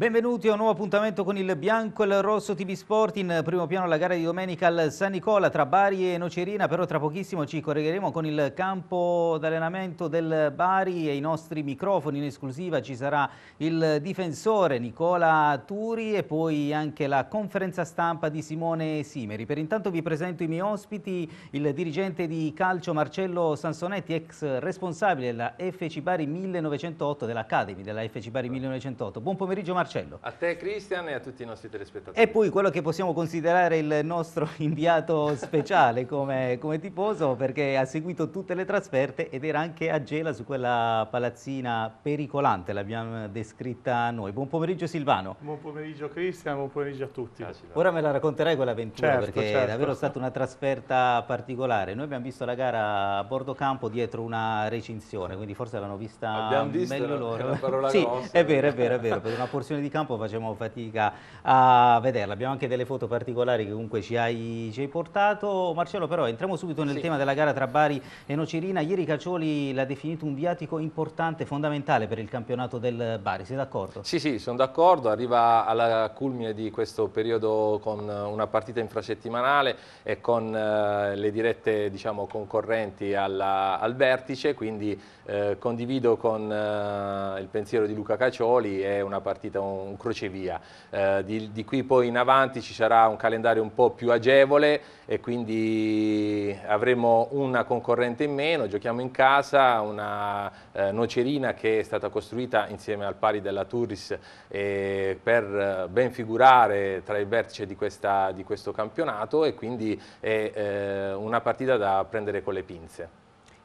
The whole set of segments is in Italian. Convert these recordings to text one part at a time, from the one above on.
Benvenuti a un nuovo appuntamento con il bianco e il rosso TV Sport. In primo piano la gara di domenica al San Nicola tra Bari e Nocerina, però tra pochissimo ci corregheremo con il campo d'allenamento del Bari e i nostri microfoni in esclusiva. Ci sarà il difensore Nicola Turi e poi anche la conferenza stampa di Simone Simeri. Per intanto vi presento i miei ospiti, il dirigente di calcio Marcello Sansonetti, ex responsabile della FC Bari 1908, dell'Academy della FC Bari 1908. Buon pomeriggio Marcello. A te Cristian e a tutti i nostri telespettatori. E poi quello che possiamo considerare il nostro inviato speciale come, come, tifoso perché ha seguito tutte le trasferte ed era anche a Gela su quella palazzina pericolante, l'abbiamo descritta noi. Buon pomeriggio Silvano. Buon pomeriggio Cristian, buon pomeriggio a tutti. Ah, Ora me la racconterai quell'avventura certo, perché certo. è davvero stata una trasferta particolare. Noi abbiamo visto la gara a bordo campo dietro una recinzione, quindi forse l'hanno vista abbiamo visto, meglio loro. È sì, grossa, è vero, è vero, è vero, per una porzione di campo facciamo fatica a vederla. Abbiamo anche delle foto particolari che comunque ci hai, ci hai portato. Marcello però entriamo subito nel sì. tema della gara tra Bari e Nocerina. Ieri Caccioli l'ha definito un viatico importante, fondamentale per il campionato del Bari, sei d'accordo? Sì, sì, sono d'accordo. Arriva alla culmine di questo periodo con una partita infrasettimanale e con eh, le dirette diciamo, concorrenti alla, al vertice, quindi eh, condivido con eh, il pensiero di Luca Caccioli, è una partita un crocevia. Eh, di, di, qui poi in avanti ci sarà un calendario un po' più agevole e quindi avremo una concorrente in meno, giochiamo in casa, una eh, nocerina che è stata costruita insieme al pari della Turris eh, per ben figurare tra il vertice di, questa, di questo campionato e quindi è eh, una partita da prendere con le pinze.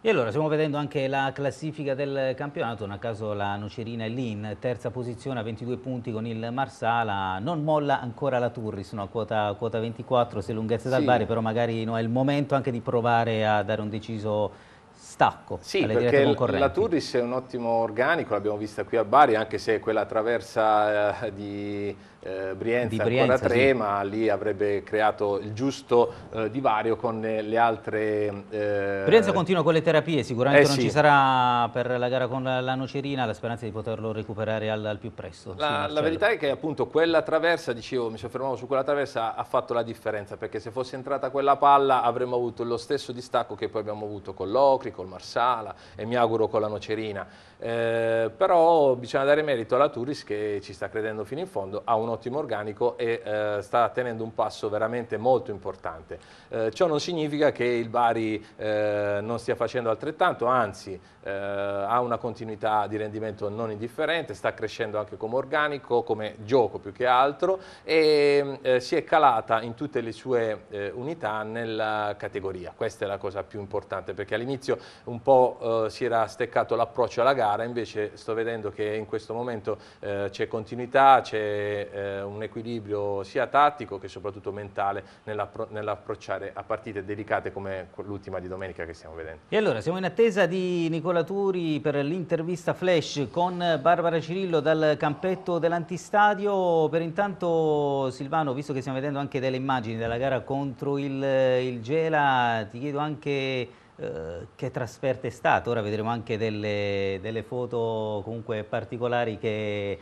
E allora stiamo vedendo anche la classifica del campionato, non a caso la Nocerina è lì in terza posizione a 22 punti con il Marsala, non molla ancora la Turris, no, quota, quota 24, se lunghezze dal sì. Bari, però magari no, è il momento anche di provare a dare un deciso stacco sì, alle perché la Turris è un ottimo organico, l'abbiamo vista qui a Bari, anche se quella traversa eh, di eh, Brienza, Brienza ancora tre, sì. ma lì avrebbe creato il giusto eh, divario con le altre... Eh... Brienza continua con le terapie, sicuramente eh, non sì. ci sarà per la gara con la Nocerina la speranza di poterlo recuperare al, al più presto. La, la, verità è che appunto quella traversa, dicevo, mi soffermavo su quella traversa, ha fatto la differenza, perché se fosse entrata quella palla avremmo avuto lo stesso distacco che poi abbiamo avuto con l'Ocri, col Marsala e mi auguro con la Nocerina. Eh, però bisogna dare merito alla Turis che ci sta credendo fino in fondo, ha un ottimo organico e eh, sta tenendo un passo veramente molto importante. Eh, ciò non significa che il Bari eh, non stia facendo altrettanto, anzi eh, ha una continuità di rendimento non indifferente, sta crescendo anche come organico, come gioco più che altro e si è calata in tutte le sue unità nella categoria. Questa è la cosa più importante perché all'inizio un po' si era steccato l'approccio alla gara, invece sto vedendo che in questo momento c'è continuità, c'è un equilibrio sia tattico che soprattutto mentale nell'approcciare a partite delicate come l'ultima di domenica che stiamo vedendo. E allora siamo in attesa di Nicola Turi per l'intervista flash con Barbara Cirillo dal campetto dell'antistadio. Per intanto Silvano, visto che stiamo vedendo anche delle immagini della gara contro il, il Gela, ti chiedo anche... Uh, che trasferta è stata, ora vedremo anche delle, delle foto comunque particolari che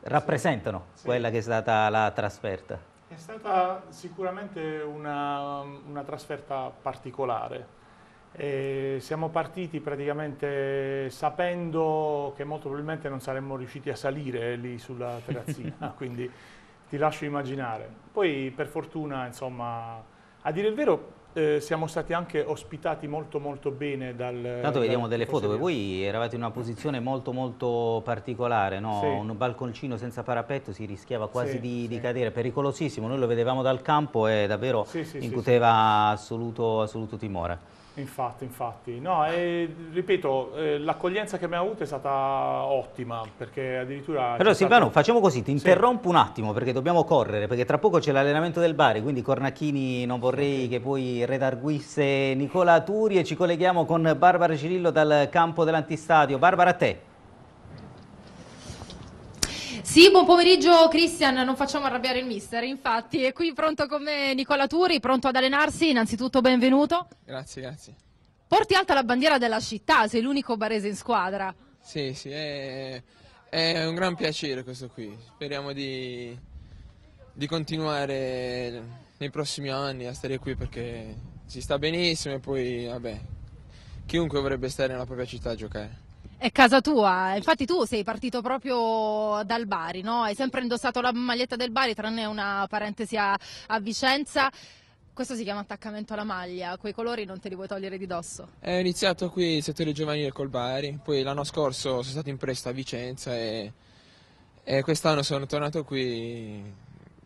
rappresentano sì. quella che è stata la trasferta? È stata sicuramente una, una trasferta particolare. E siamo partiti praticamente sapendo che molto probabilmente non saremmo riusciti a salire lì sulla terrazzina, quindi ti lascio immaginare. Poi per fortuna, insomma, a dire il vero, eh, siamo stati anche ospitati molto molto bene dal... Tanto vediamo delle foto, perché voi eravate in una posizione molto molto particolare, no? sì. un balconcino senza parapetto si rischiava quasi sì, di, sì. di, cadere, pericolosissimo, noi lo vedevamo dal campo e davvero incuteva assoluto, assoluto timore. Infatti, infatti. No, e, ripeto, eh, l'accoglienza che abbiamo avuto è stata ottima, perché addirittura... Però Silvano, stato... facciamo così, ti interrompo un attimo, perché dobbiamo correre, perché tra poco c'è l'allenamento del Bari, quindi Cornacchini non vorrei che poi redarguisse Nicola Turi e ci colleghiamo con Barbara Cirillo dal campo dell'antistadio. Barbara, a te. Sì, buon pomeriggio Cristian, non facciamo arrabbiare il mister, infatti è qui pronto con me Nicola Turi, pronto ad allenarsi, innanzitutto benvenuto. Grazie, grazie. Porti alta la bandiera della città, sei l'unico barese in squadra. Sì, sì, è, È un gran piacere questo qui, speriamo di, di continuare nei prossimi anni a stare qui perché si sta benissimo e poi vabbè, chiunque vorrebbe stare nella propria città a giocare. È casa tua, infatti tu sei partito proprio dal Bari, no? Hai sempre indossato la maglietta del Bari, tranne una parentesi a, a Vicenza. Questo si chiama attaccamento alla maglia, quei colori non te li vuoi togliere di dosso? Ho iniziato qui il settore giovanile col Bari, poi l'anno scorso sono stato in presta a Vicenza e, e quest'anno sono tornato qui,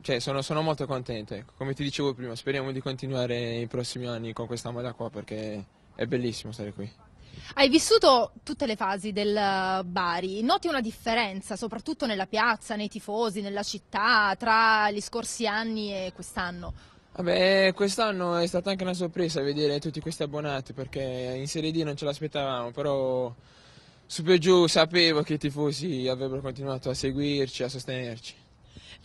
cioè sono, sono molto contento, ecco. come ti dicevo prima, speriamo di continuare i prossimi anni con questa maglia qua perché è bellissimo stare qui. Hai vissuto tutte le fasi del Bari, noti una differenza soprattutto nella piazza, nei tifosi, nella città, tra gli scorsi anni e quest'anno? Vabbè, quest'anno è stata anche una sorpresa vedere tutti questi abbonati perché in Serie D non ce l'aspettavamo, però su per giù sapevo che i tifosi avrebbero continuato a seguirci, a sostenerci.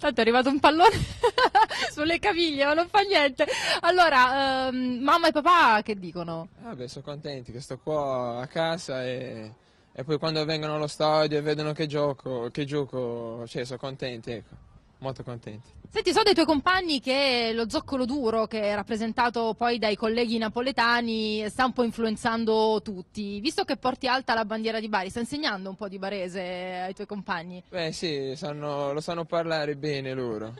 Tanto è arrivato un pallone sulle caviglie, ma non fa niente. Allora, ehm, mamma e papà che dicono? Vabbè, sono contenti che sto qua a casa e, e poi quando vengono allo stadio e vedono che gioco, che gioco, cioè sono contenti, ecco molto contenti. Senti, so dei tuoi compagni che lo zoccolo duro, che è rappresentato poi dai colleghi napoletani, sta un po' influenzando tutti. Visto che porti alta la bandiera di Bari, sta insegnando un po' di barese ai tuoi compagni? Beh sì, sanno, lo sanno parlare bene loro.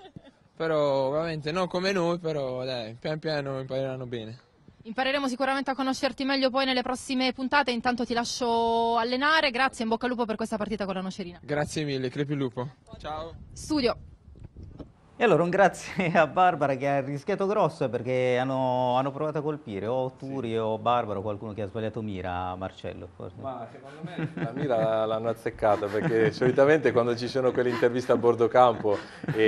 però ovviamente non come noi, però dai, pian piano impareranno bene. Impareremo sicuramente a conoscerti meglio poi nelle prossime puntate, intanto ti lascio allenare, grazie, in bocca al lupo per questa partita con la Nocerina. Grazie mille, crepi il lupo. Ciao. Studio. E allora un grazie a Barbara che ha rischiato grosso perché hanno, hanno provato a colpire o Turi sì. o Barbara o qualcuno che ha sbagliato mira, Marcello. Forse. Ma secondo me la mira l'hanno azzeccata perché solitamente quando ci sono quelle interviste a bordo campo e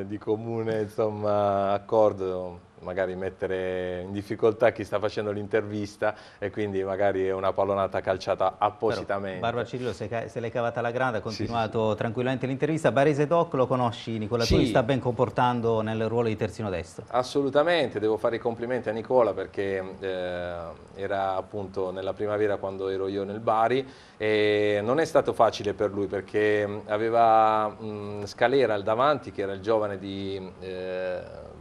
eh, di comune insomma, accordo magari mettere in difficoltà chi sta facendo l'intervista e quindi magari è una pallonata calciata appositamente. Però Barbara Cirillo se, se l'è cavata alla grande, ha continuato sì, tranquillamente l'intervista. Barese Doc lo conosci Nicola, sì. tu sta ben comportando nel ruolo di terzino destro? Assolutamente, devo fare i complimenti a Nicola perché eh, era appunto nella primavera quando ero io nel Bari e non è stato facile per lui perché aveva mh, Scalera al davanti che era il giovane di... Eh,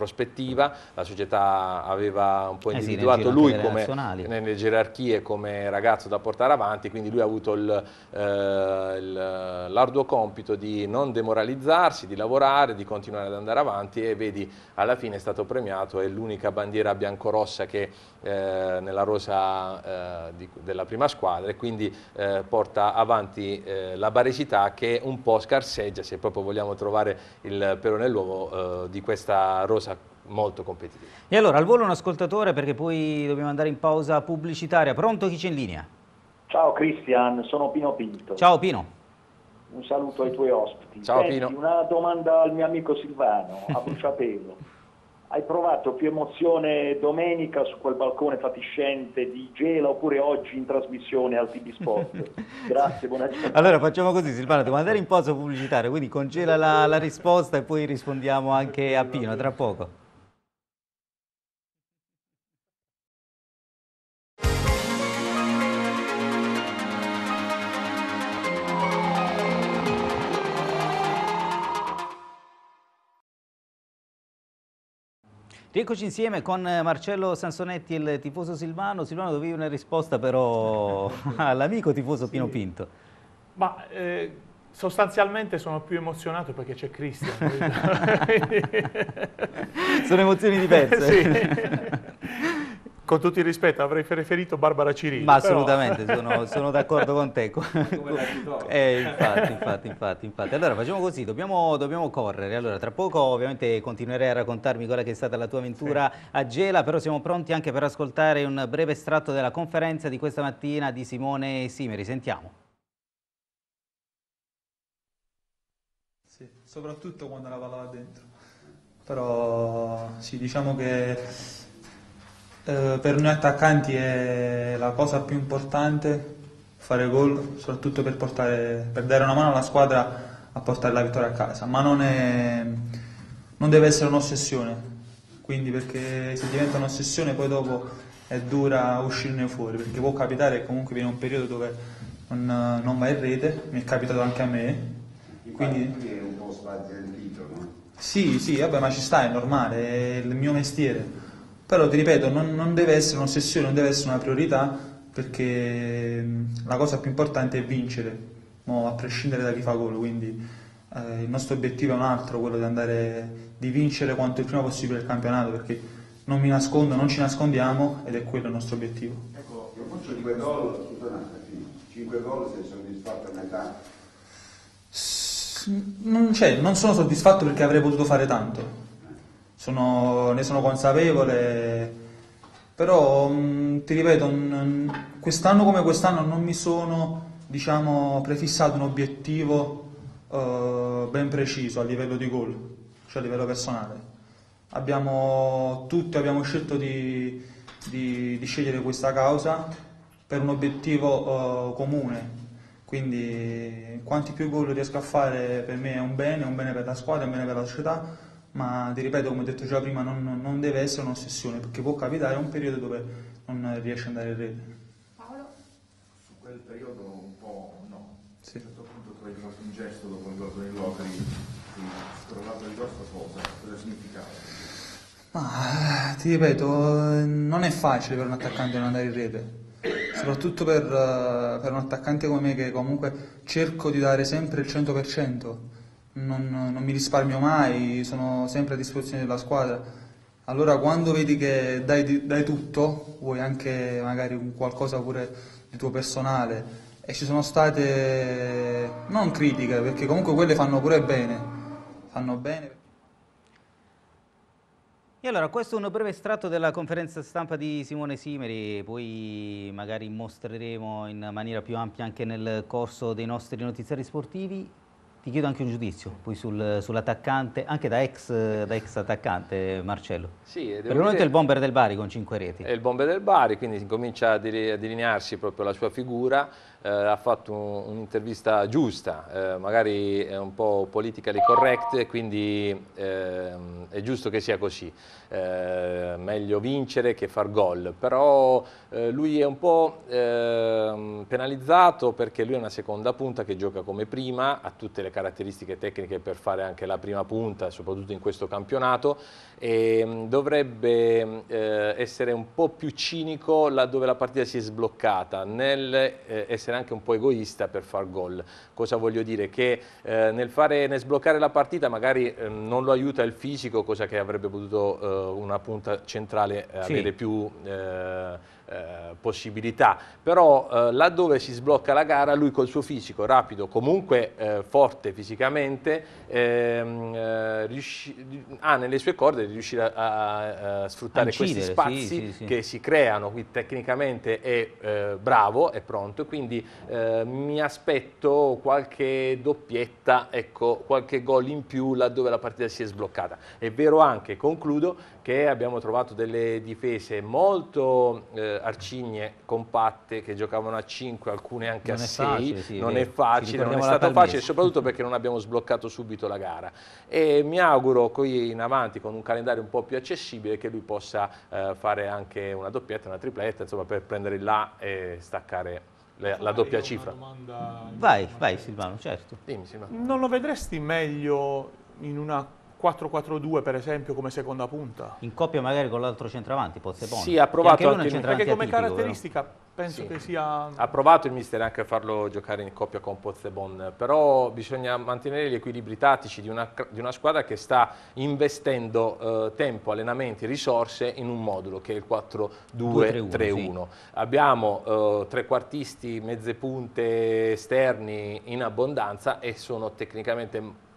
prospettiva, la società aveva un po' individuato eh sì, lui come, nelle gerarchie come ragazzo da portare avanti, quindi lui ha avuto eh, l'arduo compito di non demoralizzarsi, di lavorare, di continuare ad andare avanti e vedi alla fine è stato premiato, è l'unica bandiera biancorossa che eh, nella rosa eh, di, della prima squadra e quindi eh, porta avanti eh, la baresità che un po' scarseggia, se proprio vogliamo trovare il pelo nell'uovo, di questa rosa molto competitiva. E allora al volo un ascoltatore perché poi dobbiamo andare in pausa pubblicitaria. Pronto chi c'è in linea? Ciao Cristian, sono Pino Pinto. Ciao Pino. Un saluto ai tuoi ospiti. Ciao Senti, Pino. Una domanda al mio amico Silvano, a bruciapelo. Hai provato più emozione domenica su quel balcone fatiscente di Gela oppure oggi in trasmissione al TB Sport? Grazie, buona giornata. Allora facciamo così Silvano, devo andare in pausa pubblicitaria, quindi congela la, la risposta e poi rispondiamo anche a Pino tra poco. Rieccoci insieme con Marcello Sansonetti e il tifoso Silvano. Silvano dovevi una risposta però all'amico tifoso Pino sì. Pinto. Ma eh, sostanzialmente sono più emozionato perché c'è Cristian. sono emozioni diverse. sì con tutto il rispetto avrei preferito Barbara Cirillo. Ma assolutamente, sono, sono d'accordo con te. eh, infatti, infatti, infatti, infatti. Allora facciamo così, dobbiamo, dobbiamo, correre. Allora, tra poco ovviamente continuerai a raccontarmi quella che è stata la tua avventura sì. a Gela, però siamo pronti anche per ascoltare un breve estratto della conferenza di questa mattina di Simone Simeri. Sentiamo. Sì, soprattutto quando la palla va dentro. Però sì, diciamo che eh, per noi attaccanti è la cosa più importante fare gol, soprattutto per, portare, per dare una mano alla squadra a portare la vittoria a casa, ma non, è, non deve essere un'ossessione, quindi perché se diventa un'ossessione poi dopo è dura uscirne fuori, perché può capitare che comunque viene un periodo dove non, non va in rete, mi è capitato anche a me. Quindi qui è un po' sbagliantito, no? Sì, sì, vabbè, ma ci sta, è normale, è il mio mestiere. Però ti ripeto, non, non deve essere un'ossessione, non deve essere una priorità, perché la cosa più importante è vincere, mo, a prescindere da chi fa gol. Quindi eh, il nostro obiettivo è un altro, quello di andare di vincere quanto il prima possibile il campionato, perché non mi nascondo, non ci nascondiamo ed è quello il nostro obiettivo. Ecco, io faccio 5 gol, 5 gol sei soddisfatto a metà non, cioè, non sono soddisfatto perché avrei potuto fare tanto, sono, ne sono consapevole, però mh, mm, ti ripeto, mh, quest'anno come quest'anno non mi sono diciamo, prefissato un obiettivo uh, ben preciso a livello di gol, cioè a livello personale. Abbiamo, tutti abbiamo scelto di, di, di scegliere questa causa per un obiettivo uh, comune, quindi quanti più gol riesco a fare per me è un bene, è un bene per la squadra, è un bene per la società, ma ti ripeto, come ho detto già prima, non, non deve essere un'ossessione, perché può capitare un periodo dove non riesci ad andare in rete. Paolo? Su quel periodo un po' no. Sì. A un certo punto tu hai fatto un gesto dopo il gol con il Locri, hai scrollato il grosso cosa, cosa significava? Ma ti ripeto, non è facile per un attaccante non andare in rete soprattutto per, per, un attaccante come me che comunque cerco di dare sempre il 100%, non, non mi risparmio mai, sono sempre a disposizione della squadra. Allora quando vedi che dai, dai tutto, vuoi anche magari qualcosa pure di tuo personale, e ci sono state non critiche, perché comunque quelle fanno pure bene, fanno bene. E allora, questo è un breve estratto della conferenza stampa di Simone Simeri, poi magari mostreremo in maniera più ampia anche nel corso dei nostri notiziari sportivi. Ti chiedo anche un giudizio poi sul, sull'attaccante, anche da ex, da ex, attaccante Marcello. Sì, per il momento è il bomber del Bari con 5 reti. È il bomber del Bari, quindi comincia a delinearsi proprio la sua figura eh, ha fatto un'intervista giusta, eh, magari è un po' politically correct, quindi eh, è giusto che sia così, eh, meglio vincere che far gol, però eh, lui è un po' ehm, penalizzato perché lui è una seconda punta che gioca come prima, ha tutte le caratteristiche tecniche per fare anche la prima punta, soprattutto in questo campionato, e mm, dovrebbe eh, essere un po' più cinico laddove la partita si è sbloccata, nel essere essere anche un po' egoista per far gol. Cosa voglio dire? Che eh, nel, fare, nel, sbloccare la partita magari eh, non lo aiuta il fisico, cosa che avrebbe potuto eh, una punta centrale eh, sì. avere più eh, eh, possibilità, però eh, laddove si sblocca la gara lui col suo fisico rapido, comunque eh, forte fisicamente, ehm, eh, ha nelle sue corde di riuscire a, a, a sfruttare Ancidere, questi spazi sì, sì, sì. che si creano, qui tecnicamente è eh, bravo, è pronto, quindi mi aspetto qualche doppietta, ecco, qualche gol in più laddove la partita si è sbloccata. È vero anche, concludo, che abbiamo trovato delle difese molto eh, arcigne, compatte, che giocavano a 5, alcune anche non a 6, sì, non è facile, non è stato facile, soprattutto perché non abbiamo sbloccato subito la gara. E mi auguro qui in avanti, con un calendario un po' più accessibile, che lui possa eh, fare anche una doppietta, una tripletta, insomma, per prendere il là e staccare la, la doppia cifra. Vai, vai Silvano, certo. Dimmi, Silvano. Non lo vedresti meglio in una 4-4-2 per esempio come seconda punta. In coppia magari con l'altro centravanti, Pozzebon. Sì, ha provato anche, anche perché come atipico, caratteristica però. penso sì. che sia... Ha provato il mister anche a farlo giocare in coppia con Pozzebon, però bisogna mantenere gli equilibri tattici di una, di una squadra che sta investendo eh, tempo, allenamenti, risorse in un modulo che è il 4-2-3-1. Sì. Abbiamo eh, trequartisti, mezze punte esterni in abbondanza e sono tecnicamente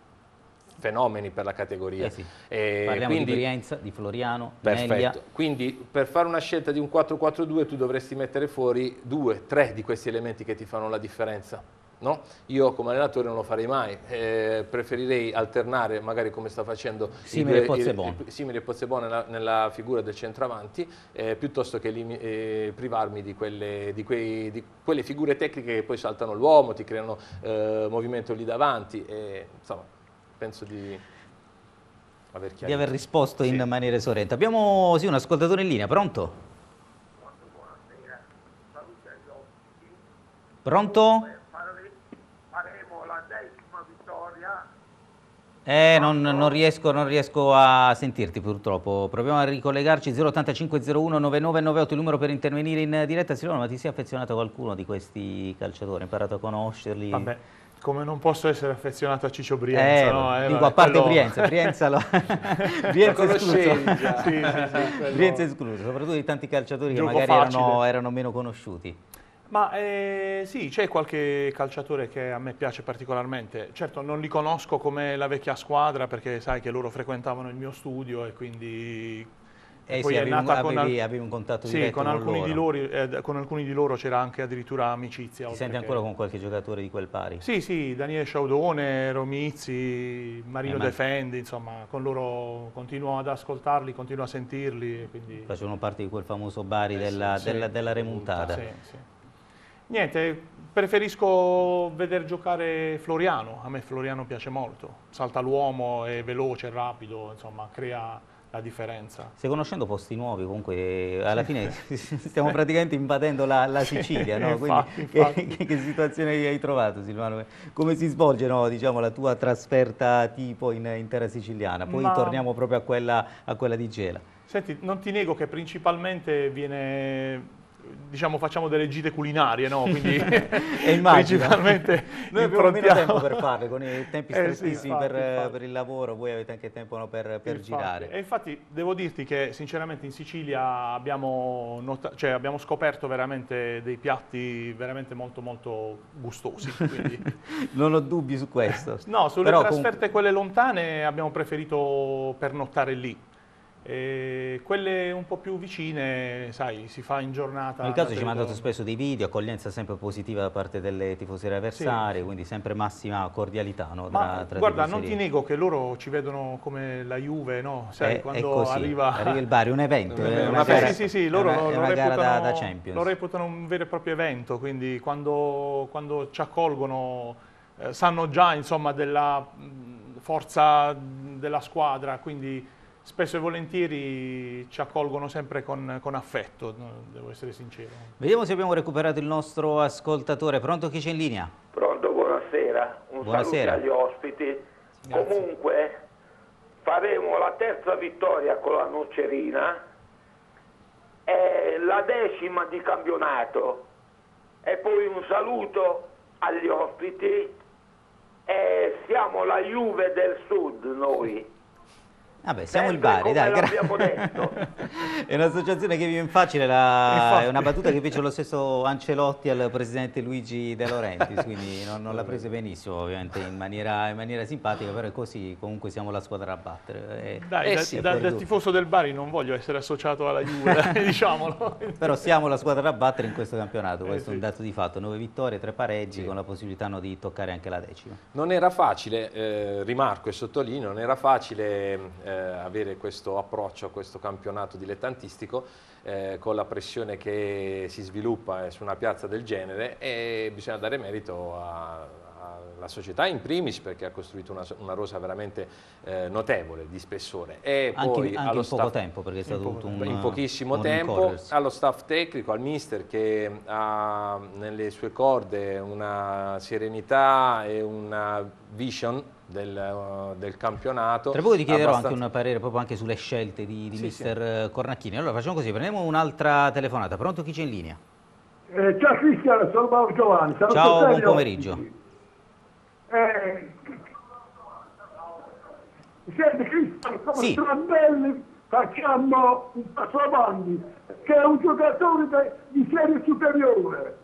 fenomeni per la categoria. Eh sì. eh, Parliamo quindi, di Brienza, di Floriano, perfetto. Neglia. Quindi per fare una scelta di un 4-4-2 tu dovresti mettere fuori due, tre di questi elementi che ti fanno la differenza. No? Io come allenatore non lo farei mai, eh, preferirei alternare magari come sta facendo simile Pozzebon, simile Pozzebon nella, nella, figura del centravanti, eh, piuttosto che eh, privarmi di quelle, di, quei, di quelle, figure tecniche che poi saltano l'uomo, ti creano eh, movimento lì davanti. insomma, penso di aver, di aver risposto sì. in maniera esauriente. Abbiamo sì, un ascoltatore in linea, pronto? Pronto? Faremo la decima vittoria. Eh, non, non riesco, non riesco a sentirti purtroppo. Proviamo a ricollegarci 085 01 9998, il numero per intervenire in diretta. Silvano, ma ti sei affezionato a qualcuno di questi calciatori? Hai imparato a conoscerli? Vabbè, come non posso essere affezionato a Ciccio Brienza, Eh, no? Eh, dico, vabbè, a parte quello- Brienza, Brienza, lo... Brienza Lo escluso. Sì, sì, Brienza escluso, soprattutto di tanti calciatori Gioco che magari erano, erano meno conosciuti. Ma eh, sì, c'è qualche calciatore che a me piace particolarmente. Certo, non li conosco come la vecchia squadra perché sai che loro frequentavano il mio studio e quindi... Eh poi sì, è avevi un- nata con avevi- al- avevi un contatto sì, diretto con con alcuni, di loro. loro, eh, con alcuni di loro c'era anche addirittura amicizia. Ti senti che- ancora con qualche giocatore di quel pari? Sì, sì, Daniele Sciaudone, Romizzi, Marino Eh, ma- Defendi, insomma, con loro continuo ad ascoltarli, continuo a sentirli. Quindi... Facevano parte di quel famoso Bari della, Eh, sì, della- della remontata. Niente, preferisco vedere giocare Floriano, a me Floriano piace molto, salta l'uomo, è veloce, è rapido, insomma, crea la differenza. Stai conoscendo posti nuovi, comunque alla fine stiamo praticamente invadendo la, la Sicilia, no? infatti, infatti. Che, che situazione hai trovato Silvano? Come si svolge no, diciamo, la tua trasferta tipo in, in terra siciliana? Poi Ma- torniamo proprio a quella, a quella di Gela. Senti, non ti nego che principalmente viene, diciamo, facciamo delle gite culinarie, no? Quindi E principalmente Noi abbiamo meno tempo per farle, con i tempi Eh sì, strettissimi infatti, per, infatti. per il lavoro, voi avete anche tempo no, per, per girare. E infatti devo dirti che sinceramente in Sicilia abbiamo, cioè, abbiamo scoperto veramente dei piatti veramente molto molto gustosi. Non ho dubbi su questo. No, sulle Però trasferte comunque- quelle lontane abbiamo preferito pernottare lì. E quelle un po' più vicine, sai, si fa in giornata. Nel caso ci ha mandato spesso dei video, accoglienza sempre positiva da parte delle tifoserie avversarie, sì. quindi sempre massima cordialità no, tra, Ma tra guarda, non ti nego che loro ci vedono come la Juve, no? Sai, È- è quando così, arriva... arriva il Bari, un evento, è è una una Sì, gara, sì, sì, sì, loro è una, lo, è da, reputano, da Champions. lo reputano un vero e proprio evento, quindi quando, quando ci accolgono eh, sanno già insomma, della mh, forza della squadra, quindi spesso e volentieri ci accolgono sempre con, con affetto, devo essere sincero. Vediamo se abbiamo recuperato il nostro ascoltatore. Pronto chi c'è in linea? Pronto, buonasera. Un Buonasera. saluto agli ospiti. Grazie. Comunque faremo la terza vittoria con la Nocerina, è la decima di campionato e poi un saluto agli ospiti. E siamo la Juve del Sud noi. Vabbè, siamo il Bari, dai. gra- l'abbiamo detto. è un'associazione che vive in facile, la- è una battuta che fece lo stesso Ancelotti al presidente Luigi De Laurentiis, quindi non, non l'ha presa benissimo, ovviamente in maniera, in maniera simpatica, però è così, comunque siamo la squadra da battere. E- Dai, Eh da, sì, da- fuori da dubbio. tifoso del Bari non voglio essere associato alla Juve, diciamolo. Però siamo la squadra da battere in questo campionato, Eh, questo è un dato di fatto, nove vittorie, tre pareggi, Sì. con la possibilità no, di toccare anche la decima. Non era facile, eh, rimarco e sottolineo, non era facile eh, avere questo approccio a questo campionato dilettantistico eh, con la pressione che si sviluppa eh, su una piazza del genere e bisogna dare merito a- alla società in primis perché ha costruito una, una rosa veramente eh, notevole, di spessore e Anche, poi anche allo in poco staff- tempo, perché è stato poco tutto un in pochissimo un tempo, rincorrersi. allo staff tecnico, al mister che ha nelle sue corde una serenità e una vision del, uh, del campionato. Tra poco ti chiederò abbastanza- anche un parere proprio anche sulle scelte di, di Sì, mister Cornacchini. Allora facciamo così, prendiamo un'altra telefonata. Pronto chi c'è in linea? Eh, ciao Cristiano, sono Paolo Giovanni. Saluto Ciao, buon pomeriggio. Eh, senti Cristiano, come Sì. Trambelli facciamo un passo avanti, che è un giocatore de- di serie superiore.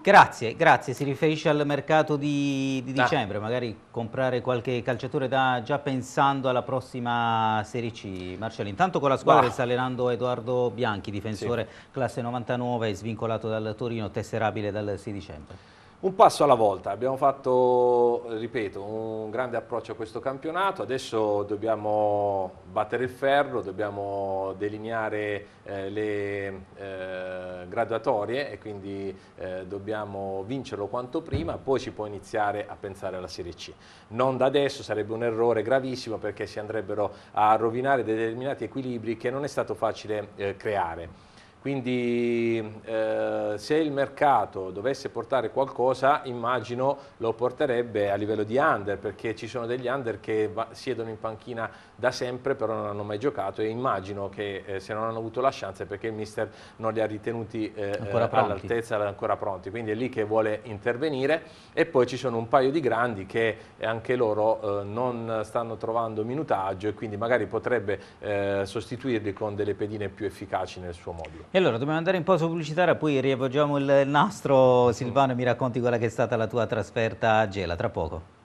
Grazie, grazie. Si riferisce al mercato di, di dicembre, magari comprare qualche calciatore da, già pensando alla prossima Serie C. Marcello, intanto con la squadra sta allenando Edoardo Bianchi, difensore classe 99, svincolato dal Torino, tesserabile dal 6 dicembre. Un passo alla volta, abbiamo fatto, ripeto, un grande approccio a questo campionato, adesso dobbiamo battere il ferro, dobbiamo delineare eh, le eh, graduatorie e quindi eh, dobbiamo vincerlo quanto prima, poi si può iniziare a pensare alla Serie C. Non da adesso sarebbe un errore gravissimo perché si andrebbero a rovinare determinati equilibri che non è stato facile eh, creare. Quindi eh, se il mercato dovesse portare qualcosa, immagino lo porterebbe a livello di under, perché ci sono degli under che siedono in panchina da sempre, però non hanno mai giocato e immagino che eh, se non hanno avuto la chance è perché il mister non li ha ritenuti eh, all'altezza, ancora pronti, quindi è lì che vuole intervenire. E poi ci sono un paio di grandi che anche loro eh, non stanno trovando minutaggio e quindi magari potrebbe eh, sostituirli con delle pedine più efficaci nel suo modulo. E allora dobbiamo andare in pausa pubblicitaria, poi riavvolgiamo il nastro Silvano e mi racconti quella che è stata la tua trasferta a Gela, tra poco.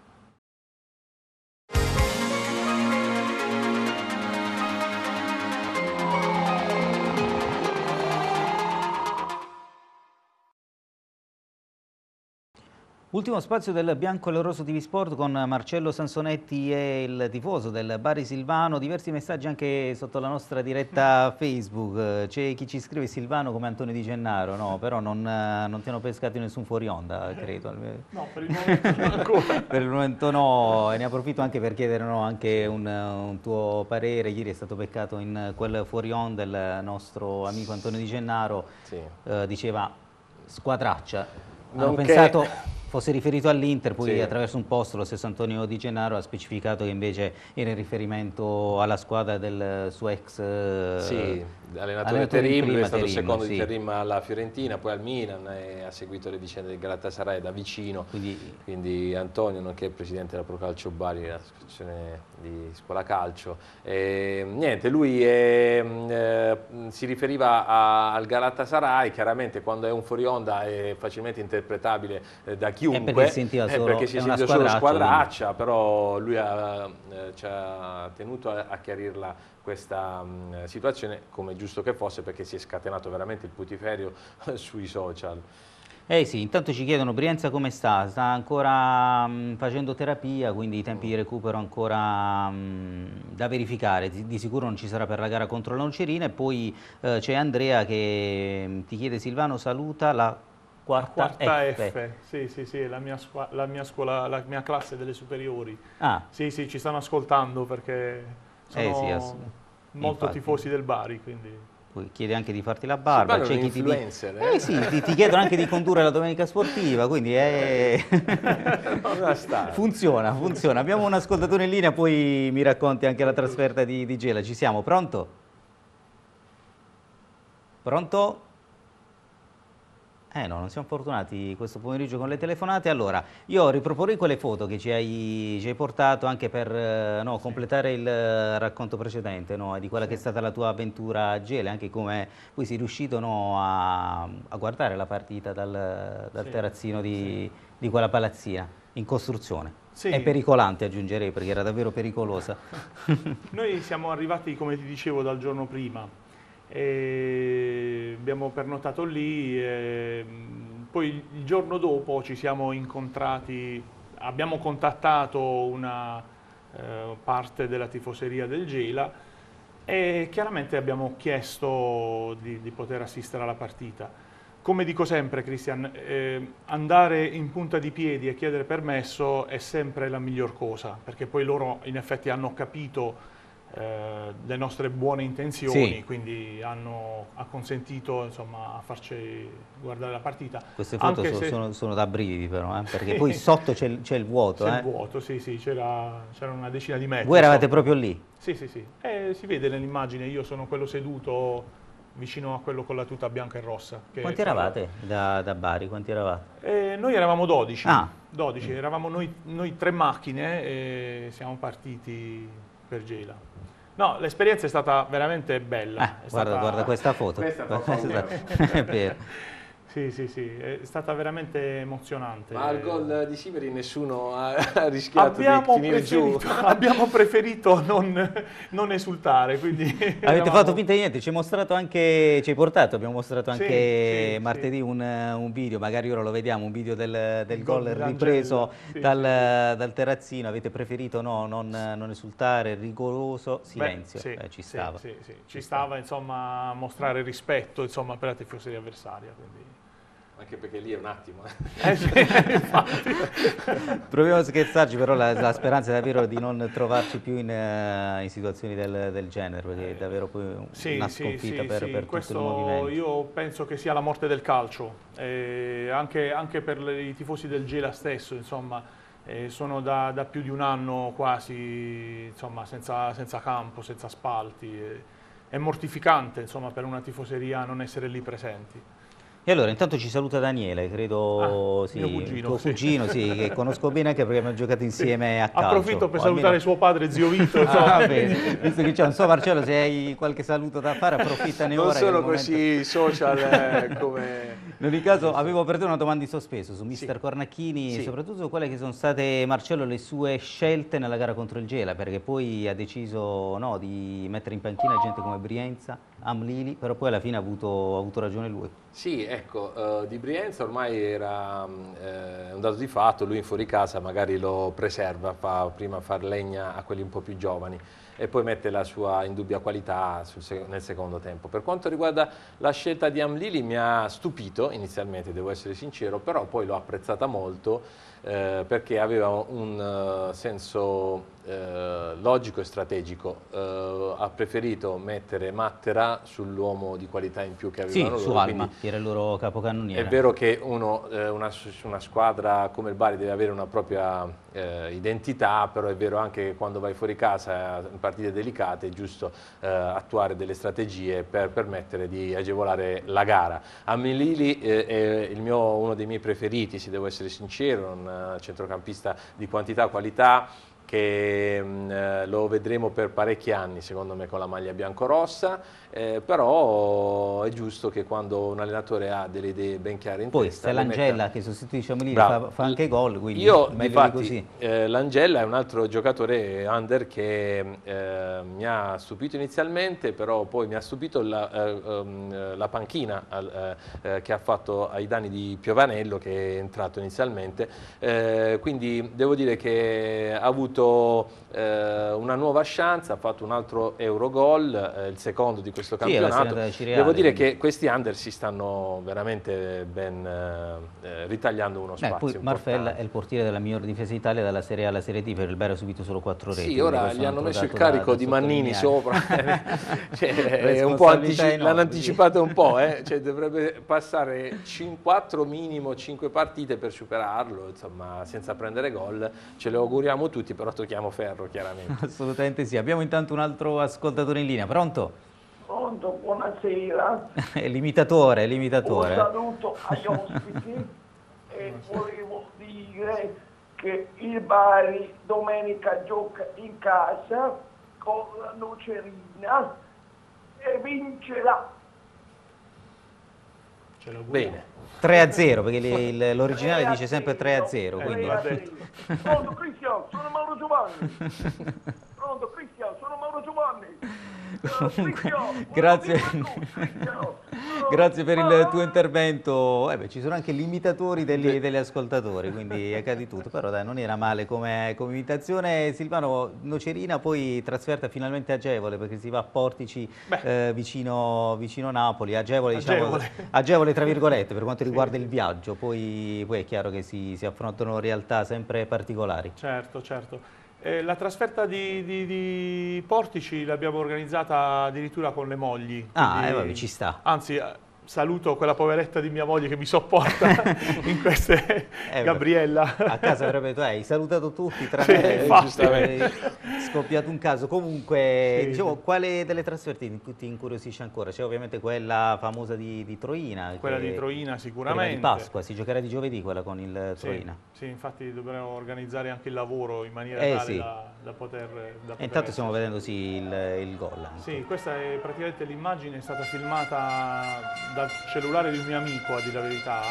Ultimo spazio del Bianco e Rosso TV Sport con Marcello Sansonetti e il tifoso del Bari Silvano. Diversi messaggi anche sotto la nostra diretta Facebook. C'è chi ci scrive Silvano come Antonio Di Gennaro, no, però non, non ti hanno pescato nessun fuori onda, credo. No, per il momento no ancora. per il momento no, e ne approfitto anche per chiedere no, anche un, un, tuo parere. Ieri è stato peccato in quel fuori onda il nostro amico Antonio Di Gennaro, sì. eh, diceva squadraccia. Hanno Nonché... pensato fosse riferito all'Inter, poi sì. attraverso un post lo stesso Antonio Di Gennaro ha specificato che invece era in riferimento alla squadra del suo ex eh, sì, allenatore Terim, lui è stato Terim, secondo sì. di Terim alla Fiorentina, poi al Milan e ha seguito le vicende del Galatasaray da vicino, quindi, quindi Antonio nonché presidente della Procalcio Bari, l'associazione di scuola calcio. E, niente, lui è, eh, si riferiva a, al Galatasaray, chiaramente quando è un fuori onda è facilmente interpretabile eh, da chiunque, perché si sentiva solo, perché si sentiva solo squadraccia, però lui ha, eh, ci ha tenuto a, a chiarirla questa mh, situazione come giusto che fosse perché si è scatenato veramente il putiferio sui social. Eh sì, intanto ci chiedono Brienza come sta? Sta ancora mh, facendo terapia, quindi i tempi di recupero ancora mh, da verificare, di, di, sicuro non ci sarà per la gara contro la Nocerina e poi eh, c'è Andrea che mh, ti chiede Silvano saluta la quarta, quarta F. F. Sì, sì, sì, la mia, la mia, scuola, la mia classe delle superiori. Ah. Sì, sì, ci stanno ascoltando perché sono eh sì, molto infatti. tifosi del Bari, quindi... Poi chiede anche di farti la barba, c'è chi ti, eh? eh sì, ti, ti, chiedono anche di condurre la domenica sportiva, quindi è... funziona, funziona. Abbiamo un ascoltatore in linea, poi mi racconti anche la trasferta di, di Gela. Ci siamo, pronto? Pronto? Eh no, non siamo fortunati questo pomeriggio con le telefonate. Allora, io riproporrei quelle foto che ci hai, ci hai portato anche per eh, no, completare il eh, racconto precedente no, di quella che è stata la tua avventura a Gele, anche come poi sei riuscito no, a, a, guardare la partita dal, dal sì. terrazzino di, di, quella palazzina in costruzione. Sì. È pericolante aggiungerei perché era davvero pericolosa. Noi siamo arrivati, come ti dicevo, dal giorno prima e abbiamo pernottato lì, poi il giorno dopo ci siamo incontrati, abbiamo contattato una eh, parte della tifoseria del Gela e chiaramente abbiamo chiesto di, di poter assistere alla partita. Come dico sempre, Cristian, eh, andare in punta di piedi e chiedere permesso è sempre la miglior cosa, perché poi loro in effetti hanno capito eh, le nostre buone intenzioni, sì. quindi hanno ha consentito insomma, a farci guardare la partita. Queste foto sono, se... sono, sono, da brividi però, eh, perché poi sotto c'è il, vuoto. C'è eh. il vuoto, sì, sì, c'era una decina di metri. Voi eravate sotto. proprio lì? Sì, sì, sì. Eh, si vede nell'immagine, io sono quello seduto vicino a quello con la tuta bianca e rossa. Quanti eravate da, da, Bari? Quanti eravate? Eh, noi eravamo 12, ah. 12. eravamo noi, noi tre macchine e siamo partiti per Gela. No, l'esperienza è stata veramente bella. Eh, guarda, stata... guarda, questa foto. Questa è vero. Sì, sì, sì, è stata veramente emozionante. Ma al gol di Siveri nessuno ha rischiato abbiamo di finire giù. Abbiamo preferito non, non esultare, quindi... Avete eravamo... fatto finta di niente, ci hai mostrato anche, ci hai portato, abbiamo mostrato anche sì, martedì sì. Un, un, video, magari ora lo vediamo, un video del, del gol ripreso dal, dal, terrazzino, avete preferito no, non, non esultare, rigoroso silenzio, Beh, eh, ci stava. Ci stava, insomma, mostrare rispetto insomma, per la tifoseria avversaria. Quindi Anche perché lì è un attimo. Eh sì, infatti. Proviamo a scherzarci, però la, la speranza è davvero di non trovarci più in, eh, in situazioni del, del genere, perché è davvero poi Sì, una sconfitta sì, per, sì, per questo io penso che sia la morte del calcio, eh, anche, anche per i tifosi del Gela stesso, insomma, eh, sono da, da più di un anno quasi insomma, senza, senza campo, senza spalti, eh, è mortificante insomma, per una tifoseria non essere lì presenti. E allora, intanto ci saluta Daniele, credo Ah, sì, mio cugino, tuo sì. cugino, sì, che conosco bene anche perché abbiamo giocato insieme a calcio. Approfitto per salutare almeno- suo padre, zio Vito. Ah, insomma. bene. Visto che c'è, non so Marcello se hai qualche saluto da fare, approfittane Non ora. il sono momento- così social eh, come... In ogni caso avevo per te una domanda in sospeso su mister Cornacchini, Sì. soprattutto su quelle che sono state, Marcello, le sue scelte nella gara contro il Gela, perché poi ha deciso no, di mettere in panchina gente come Brienza, Amlili, però poi alla fine ha avuto, ha avuto ragione lui. Sì, ecco, eh, di Brienza ormai era eh, un dato di fatto, lui in fuori casa magari lo preserva, fa prima far legna a quelli un po' più giovani e poi mette la sua indubbia qualità sul nel secondo tempo. Per quanto riguarda la scelta di Amlili mi ha stupito inizialmente, devo essere sincero, però poi l'ho apprezzata molto eh, perché aveva un eh, senso eh, logico e strategico. Eh, ha preferito mettere Mattera sull'uomo di qualità in più che Sì, avevano su loro, Alma, quindi che era il loro capocannoniere. è vero che uno, eh, una, una squadra come il Bari deve avere una propria eh, identità, però è vero anche che quando vai fuori casa eh, in partite delicate è giusto attuare delle strategie per permettere di agevolare la gara. Amilili eh, è il mio- uno dei miei preferiti, se devo essere sincero, un centrocampista di quantità qualità che mh, eh, lo vedremo per parecchi anni secondo me con la maglia biancorossa, eh, però è giusto che quando un allenatore ha delle idee ben chiare in Poi testa... le l'Angella metta- che sostituisce Bravo. fa, fa anche gol, quindi Io, difatti, così. eh, l'Angella è un altro giocatore under che eh, mi ha stupito inizialmente, però poi mi ha stupito la, eh, ehm, la panchina al- eh, che ha fatto ai danni di Piovanello, che è entrato inizialmente. Quindi devo dire che ha avuto eh, una nuova chance, ha fatto un altro Eurogol, eh, il secondo di questo Sì, campionato. Cireale, Devo dire quindi. che questi under si stanno veramente ben eh, eh, ritagliando uno Beh, spazio. poi Marfella importante. è il portiere della miglior difesa d'Italia dalla Serie A alla Serie D, per il Bari ha subito solo 4 reti. Sì, ora gli hanno messo il da- carico da di Mannini sopra, cioè, antici- l'hanno anticipato un po', eh? cioè, dovrebbe passare 4 minimo 5 partite per superarlo, insomma, senza prendere gol. Ce lo auguriamo tutti, però tocchiamo ferro chiaramente. Assolutamente sì. Abbiamo intanto un altro ascoltatore in linea, pronto? Pronto, buonasera. l'imitatore, Un l'imitatore. saluto agli ospiti e volevo dire che il Bari domenica gioca in casa con la Nocerina e vincerà. Ce l'auguriamo. Bene. 3 a 0, perché l'originale dice sempre 3 a 0, Eh, quindi... Pronto Cristian, sono Mauro Giovanni. Pronto Cristian, sono Mauro Giovanni. Cristian, Grazie. Grazie per il tuo intervento. Eh beh, ci sono anche gli imitatori degli, degli ascoltatori, quindi è di tutto. Però dai, non era male come, come imitazione. Silvano Nocerina poi trasferta finalmente agevole perché si va a Portici eh, vicino, vicino Napoli. Agevole, diciamo, Agevole. agevole tra virgolette per quanto riguarda il viaggio. Poi, poi è chiaro che si, si affrontano realtà sempre particolari. Certo, certo. Eh, la trasferta di, di- di Portici l'abbiamo organizzata addirittura con le mogli. Ah, eh, vabbè, ci sta. Anzi, eh, saluto quella poveretta di mia moglie che mi sopporta in queste... Eh, Gabriella. A casa avrebbe detto, hai salutato tutti, Sì, tranne giustamente, è scoppiato un caso. Comunque, Sì, diciamo, quale delle trasferte ti, incuriosisce ancora? C'è ovviamente quella famosa di, di Troina. Quella di Troina prima sicuramente. di Pasqua, si giocherà di giovedì quella con il Sì, Troina. sì, infatti dovremo organizzare anche il lavoro in maniera Eh, tale sì. da, da poter... Da E poter intanto stiamo vedendo sì, il, il gol. anche. Sì, questa è praticamente l'immagine è stata filmata dal cellulare di un mio amico, a dire la verità.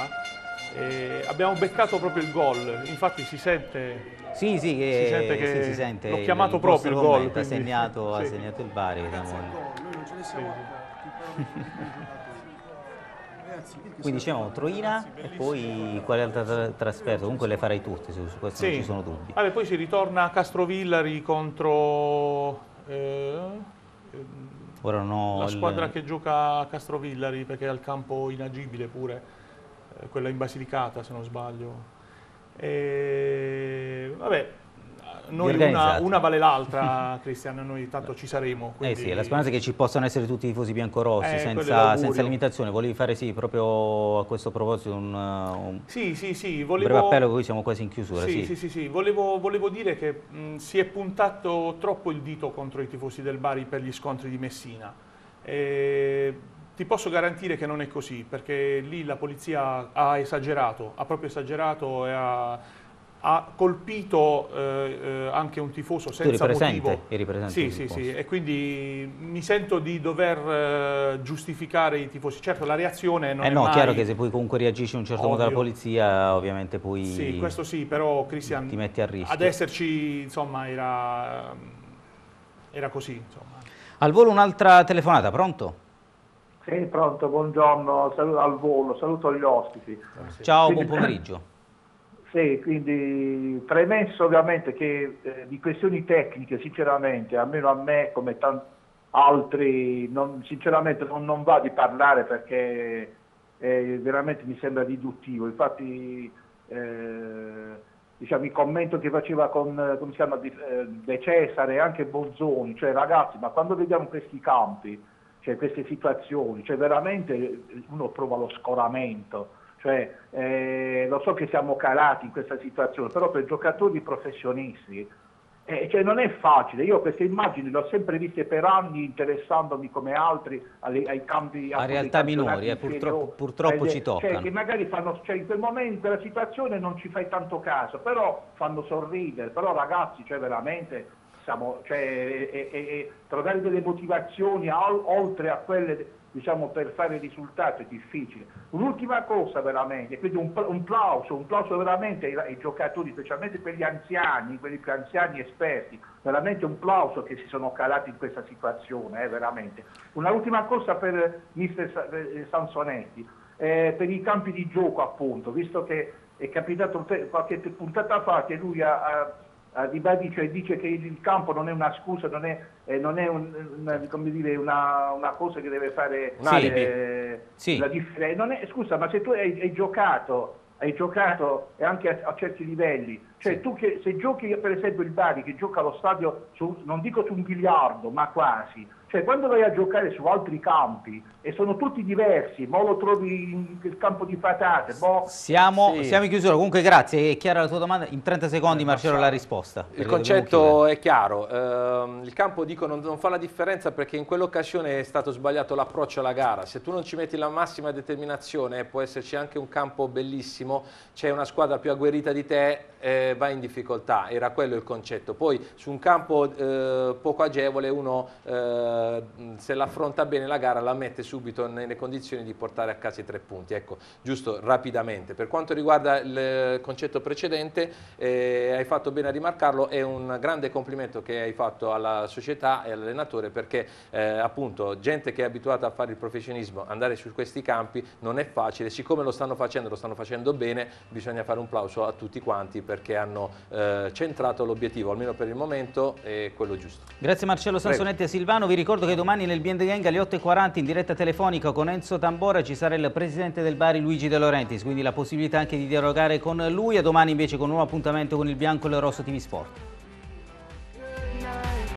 E abbiamo beccato proprio il gol, infatti si sente, Sì, sì, che, si sente che sì, si sente l'ho chiamato il proprio il gol. Ha segnato, ha sì. segnato il Bari. vediamo. Noi non ce ne siamo Quindi diciamo Troina e poi quale altra tra- trasferta? Comunque le farei tutte, su, su questo non ci sono dubbi. Vabbè, poi si ritorna a Castrovillari contro eh, Ora ho la il- squadra che gioca a Castrovillari perché ha il campo inagibile pure. eh, quella in Basilicata se non sbaglio. E, vabbè, noi una, una, vale l'altra, Cristian, noi tanto ci saremo. Quindi... Eh sì, la speranza è che ci possano essere tutti i tifosi biancorossi eh, senza, senza, limitazione. Volevi fare sì, proprio a questo proposito un, un, sì, sì, sì, volevo... breve appello, qui siamo quasi in chiusura. Sì, sì, sì, sì. Volevo, volevo, dire che mh, si è puntato troppo il dito contro i tifosi del Bari per gli scontri di Messina. E ti posso garantire che non è così, perché lì la polizia ha esagerato, ha proprio esagerato e ha ha colpito eh, eh, anche un tifoso senza tu eri motivo. Eri presente sì, sì, sì, e quindi mi sento di dover eh, giustificare i tifosi. Certo, la reazione non eh è no, mai... chiaro che se poi comunque reagisci in un certo Ovvio. modo alla polizia, ovviamente poi... Sì, questo sì, però Cristian... Ti metti a rischio. Ad esserci, insomma, era, era così, insomma. Al volo un'altra telefonata, pronto? Sì, pronto, buongiorno, saluto al volo, saluto gli ospiti. Ciao, Quindi, buon pomeriggio. Sì, quindi premesso ovviamente che eh, di questioni tecniche, sinceramente, almeno a me come tanti altri, non, sinceramente non, non, va di parlare perché eh, veramente mi sembra riduttivo. Infatti eh, diciamo, il commento che faceva con come si chiama, eh, De Cesare e anche Bozzoni, cioè ragazzi, ma quando vediamo questi campi, cioè queste situazioni, cioè veramente uno prova lo scoramento cioè, eh, lo so che siamo calati in questa situazione, però per giocatori professionisti eh, cioè non è facile. Io queste immagini le ho sempre viste per anni interessandomi come altri alle, ai campi a realtà minori, eh, purtroppo, purtroppo eh, ci toccano. Cioè, che magari fanno, cioè, in quel momento, in quella situazione non ci fai tanto caso, però fanno sorridere, però ragazzi, cioè veramente siamo, cioè, e, e, trovare delle motivazioni al, oltre a quelle diciamo, per fare risultati è difficile. Un'ultima cosa veramente, quindi un, un plauso, un plauso veramente ai, ai, giocatori, specialmente quelli anziani, quelli più anziani esperti, veramente un plauso che si sono calati in questa situazione, eh, veramente. Una ultima cosa per mister eh, Sansonetti, eh, per i campi di gioco appunto, visto che è capitato qualche puntata fa che lui ha, ha ribadisce cioè dice che il campo non è una scusa, non è, eh, non è un, una, dire, una, una, cosa che deve fare eh, sì. la differenza. Scusa, ma se tu hai, hai giocato hai giocato anche a, a, certi livelli, cioè sì. tu che se giochi per esempio il Bari che gioca allo stadio, su, non dico su un biliardo, ma quasi, cioè quando vai a giocare su altri campi e sono tutti diversi, ma lo trovi in campo di patate. Boh. Siamo, sì. siamo, in chiusura, comunque grazie, è chiara la tua domanda, in 30 secondi eh, Marcello la risposta. Il concetto è chiaro, eh, il campo dico non, non, fa la differenza perché in quell'occasione è stato sbagliato l'approccio alla gara, se tu non ci metti la massima determinazione può esserci anche un campo bellissimo, c'è una squadra più agguerrita di te, eh, vai in difficoltà, era quello il concetto. Poi su un campo eh, poco agevole uno eh, se l'affronta bene la gara la mette subito nelle condizioni di portare a casa i tre punti. Ecco, giusto rapidamente. Per quanto riguarda il concetto precedente, eh, hai fatto bene a rimarcarlo, è un grande complimento che hai fatto alla società e all'allenatore perché eh, appunto gente che è abituata a fare il professionismo, andare su questi campi non è facile, siccome lo stanno facendo, lo stanno facendo bene, bisogna fare un plauso a tutti quanti perché hanno eh, centrato l'obiettivo, almeno per il momento, è quello giusto. Grazie Marcello Sansonetti e Silvano, vi ricordo che domani nel Biende Gang alle 8.40 in diretta telefonica con Enzo Tambora ci sarà il presidente del Bari Luigi De Laurentiis, quindi la possibilità anche di dialogare con lui, a domani invece con un nuovo appuntamento con il Bianco e il Rosso TV Sport.